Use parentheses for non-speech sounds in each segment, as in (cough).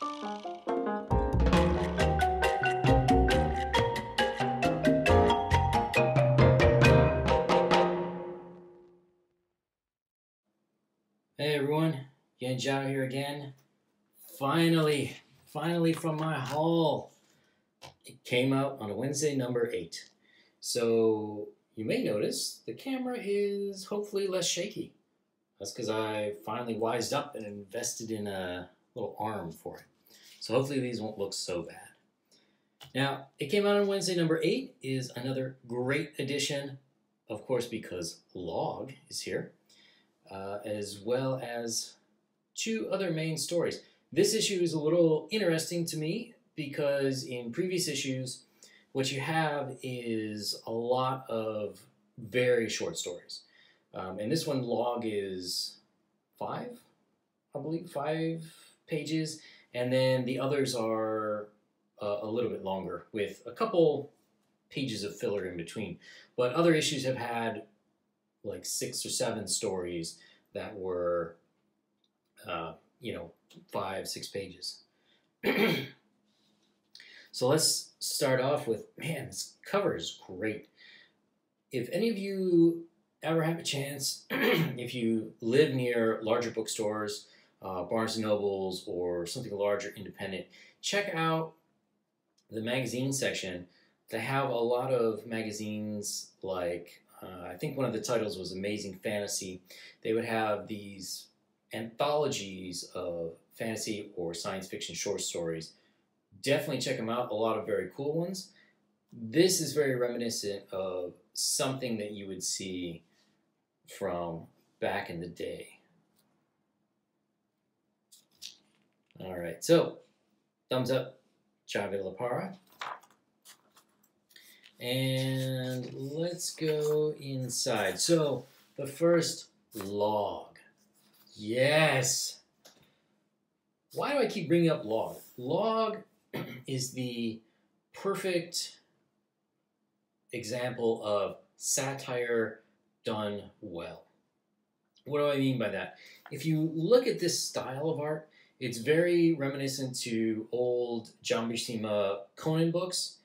Hey everyone, Yan Zhao here again. Finally, finally from my haul. It came out on a Wednesday, number 8. So you may notice the camera is hopefully less shaky. That's because I finally wised up and invested in a little arm for it. So hopefully these won't look so bad. Now, it came out on Wednesday, number 8 is another great edition, of course, because Log is here uh, as well as two other main stories. This issue is a little interesting to me because in previous issues, what you have is a lot of very short stories. Um, and this one, log, is five, I believe, five pages. And then the others are uh, a little bit longer with a couple pages of filler in between. But other issues have had like six or seven stories that were, uh, you know, five, six pages. (clears throat) so let's start off with man, this cover is great. If any of you ever have a chance, (clears throat) if you live near larger bookstores, uh, Barnes and Nobles, or something larger, independent, check out the magazine section. They have a lot of magazines like uh, I think one of the titles was Amazing Fantasy. They would have these anthologies of fantasy or science fiction short stories. Definitely check them out. A lot of very cool ones. This is very reminiscent of something that you would see from back in the day. All right, so thumbs up, Javi Lapara. And let's go inside. So the first log. Yes. Why do I keep bringing up log? Log (clears throat) is the perfect example of satire done well. What do I mean by that? If you look at this style of art, it's very reminiscent to old John Buscema Conan books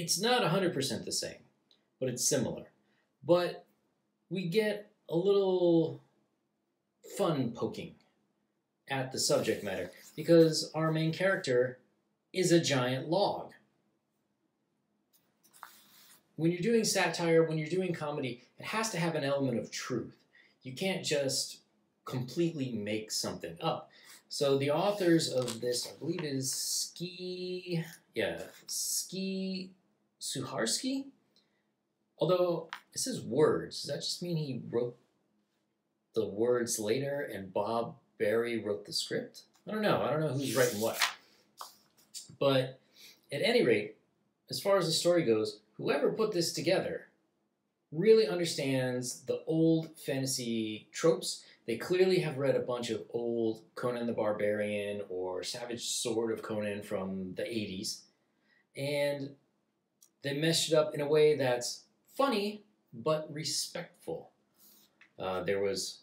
it's not 100% the same, but it's similar. But we get a little fun poking at the subject matter because our main character is a giant log. When you're doing satire, when you're doing comedy, it has to have an element of truth. You can't just completely make something up. So the authors of this, I believe, is Ski, yeah, Ski Suharsky? Although it says words, does that just mean he wrote the words later and Bob Berry wrote the script? I don't know. I don't know who's writing what. But at any rate, as far as the story goes, whoever put this together really understands the old fantasy tropes. They clearly have read a bunch of old Conan the Barbarian or Savage Sword of Conan from the 80s. And they meshed it up in a way that's funny but respectful. Uh, there was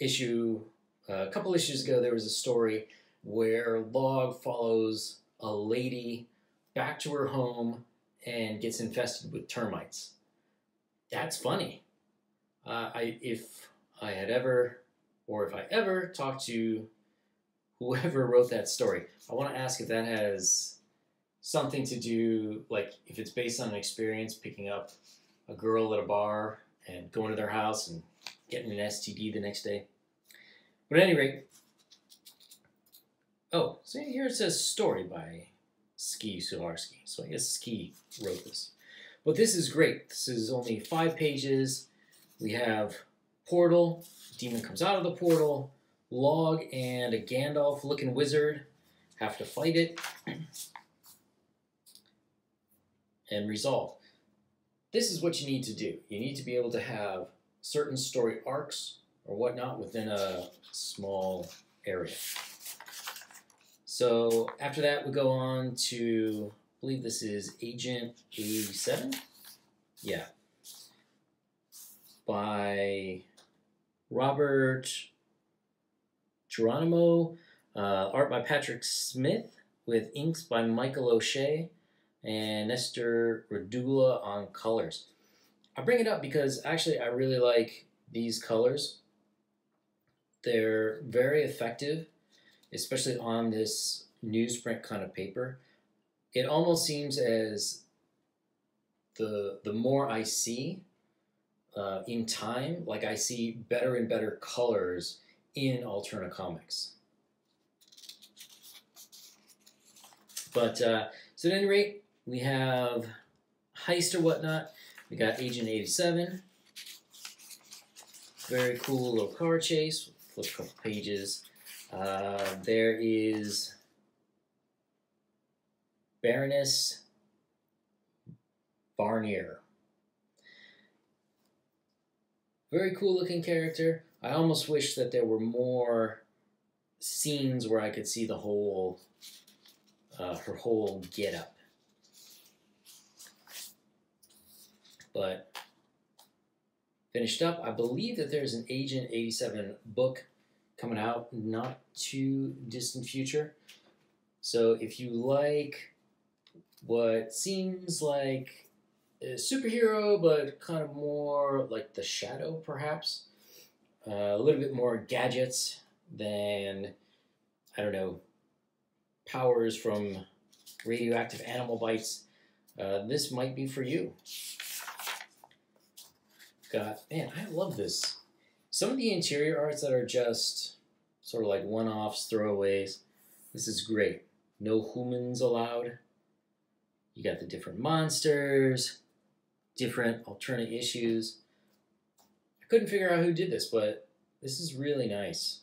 issue uh, a couple issues ago. There was a story where Log follows a lady back to her home and gets infested with termites. That's funny. Uh, I if I had ever, or if I ever talk to whoever wrote that story, I want to ask if that has something to do, like if it's based on an experience, picking up a girl at a bar and going to their house and getting an STD the next day. But at any rate, oh, so here it says story by Ski Suharsky. So I guess Ski wrote this. But this is great. This is only five pages. We have portal, demon comes out of the portal, log, and a Gandalf looking wizard have to fight it (clears throat) and resolve. This is what you need to do. You need to be able to have certain story arcs or whatnot within a small area. So after that, we go on to, I believe this is Agent 87? Yeah. By Robert Geronimo. Uh, art by Patrick Smith with inks by Michael O'Shea and Nestor Radula on colors. I bring it up because actually I really like these colors. They're very effective, especially on this newsprint kind of paper. It almost seems as the the more I see uh, in time, like I see better and better colors in Alterna Comics. But uh, so at any rate, we have Heist or whatnot. We got Agent 87. Very cool little car chase. Flip a couple pages. Uh, there is Baroness Barnier. Very cool looking character. I almost wish that there were more scenes where I could see the whole, uh, her whole get up. But finished up. I believe that there's an Agent 87 book coming out not too distant future. So if you like what seems like superhero, but kind of more like the Shadow, perhaps, uh, a little bit more gadgets than I don't know powers from radioactive animal bites. Uh, this might be for you. Got man, I love this. Some of the interior arts that are just sort of like one-offs, throwaways. This is great. No humans allowed. You got the different monsters, different Alterna issues. I couldn't figure out who did this, but this is really nice.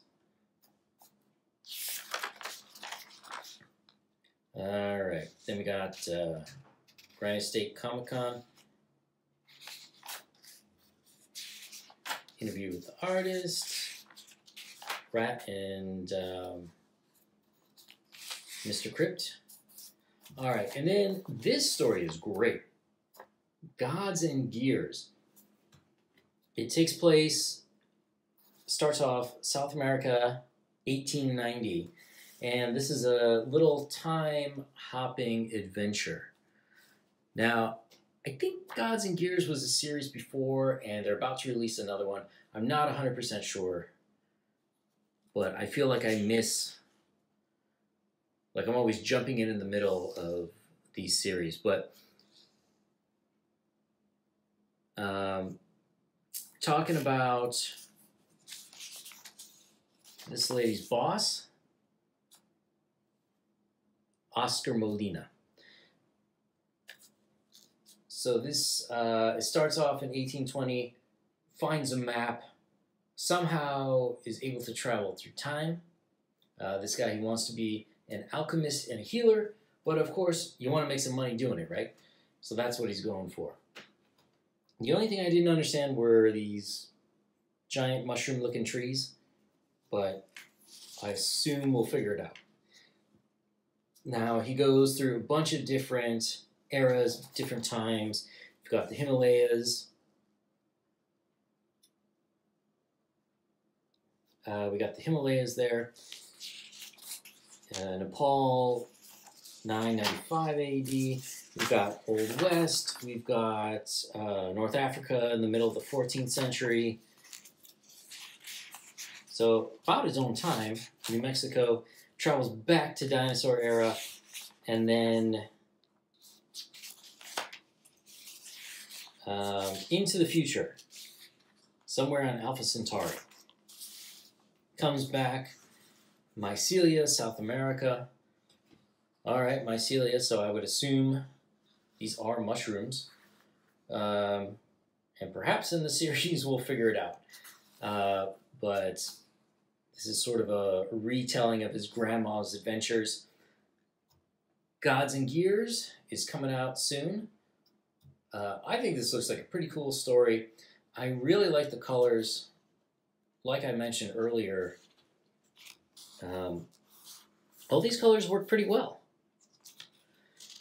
All right, then we got uh, Granite State Comic Con. Interview with the artist. Rat and um, Mr. Crypt. All right, and then this story is great. Gods and Gears. It takes place, starts off South America, 1890, and this is a little time hopping adventure. Now, I think Gods and Gears was a series before, and they're about to release another one. I'm not 100% sure, but I feel like I miss, like I'm always jumping in in the middle of these series. But um, talking about this lady's boss, Oscar Molina. So this uh, it starts off in 1820, finds a map, somehow is able to travel through time. Uh, this guy he wants to be an alchemist and a healer, but of course you want to make some money doing it, right? So that's what he's going for. The only thing I didn't understand were these giant mushroom-looking trees, but I assume we'll figure it out. Now he goes through a bunch of different eras, different times. You've got the Himalayas. Uh, we got the Himalayas there. Uh, Nepal, 995 AD. We've got Old West. We've got uh, North Africa in the middle of the 14th century. So about his own time, New Mexico travels back to dinosaur era, and then um, into the future, somewhere on Alpha Centauri. Comes back, Mycelia, South America. All right, Mycelia, so I would assume these are mushrooms. Um, and perhaps in the (laughs) series we'll figure it out. Uh, but this is sort of a retelling of his grandma's adventures. Gods and Gears is coming out soon. Uh, I think this looks like a pretty cool story. I really like the colors. Like I mentioned earlier, um, all these colors work pretty well.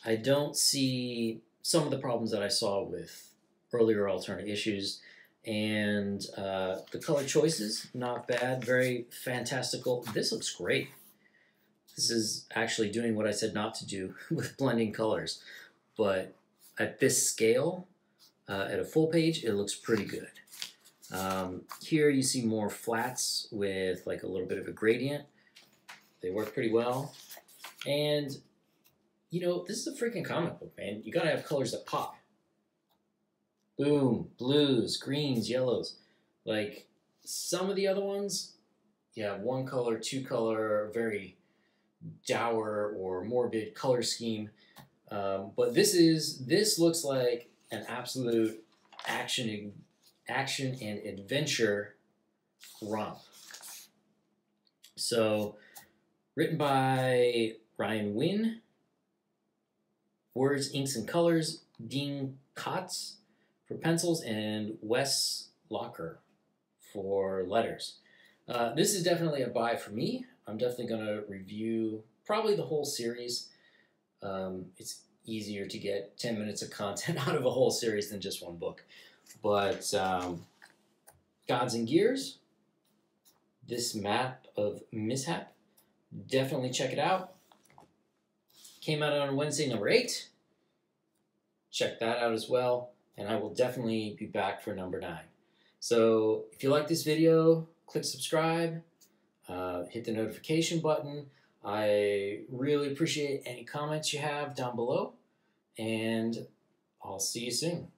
I don't see some of the problems that I saw with earlier Alterna issues. And uh, the color choices, not bad, very fantastical. This looks great. this is actually doing what I said not to do (laughs) with blending colors. But at this scale, uh, at a full page, it looks pretty good. Um, here you see more flats with like a little bit of a gradient. They work pretty well. And, you know, this is a freaking comic book, man. You gotta have colors that pop. Boom, blues, greens, yellows. Like some of the other ones, you have one color, two color, very dour or morbid color scheme. Um, but this is this looks like an absolute action action and adventure romp. So, written by Ryan Winn, words, inks, and colors, Dean Kotz for pencils, and Wes Locker for letters. Uh, this is definitely a buy for me. I'm definitely going to review probably the whole series. Um, it's easier to get 10 minutes of content (laughs) out of a whole series than just one book. But um, Gods and Gears, this map of mishap, definitely check it out. Came out on Wednesday, number eight. Check that out as well. And I will definitely be back for number nine. So if you like this video, click subscribe, uh, hit the notification button. I really appreciate any comments you have down below, and I'll see you soon.